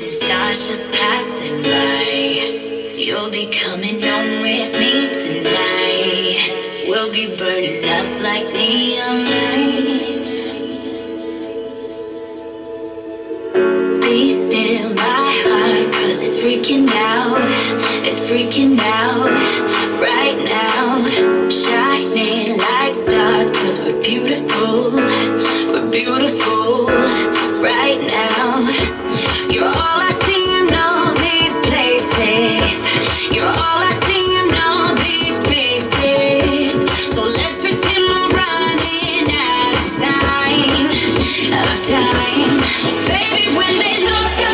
The stars just passing by. You'll be coming home with me tonight. We'll be burning up like neon lights. Be still my heart, cause it's freaking out. It's freaking out right now. Shining like stars, cause we're beautiful. We're beautiful right now. You're all I see in all these places. You're all I see in all these spaces. So let's pretend we're running out of time. Of time. Baby, when they look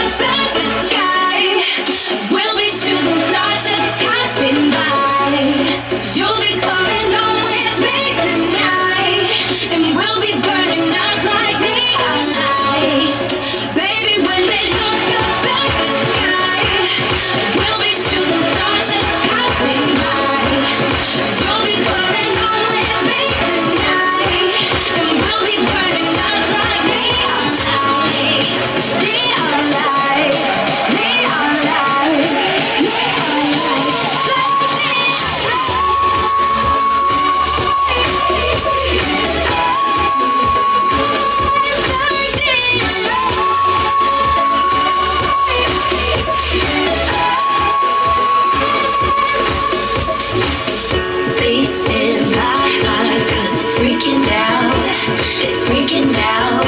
It's freaking out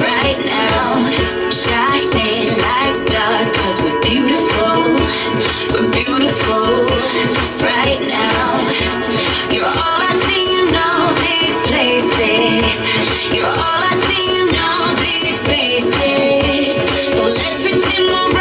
right now. Shining like stars, cause we're beautiful. We're beautiful right now. You're all I see in all these places. You're all I see in all these spaces. So let's pretend we're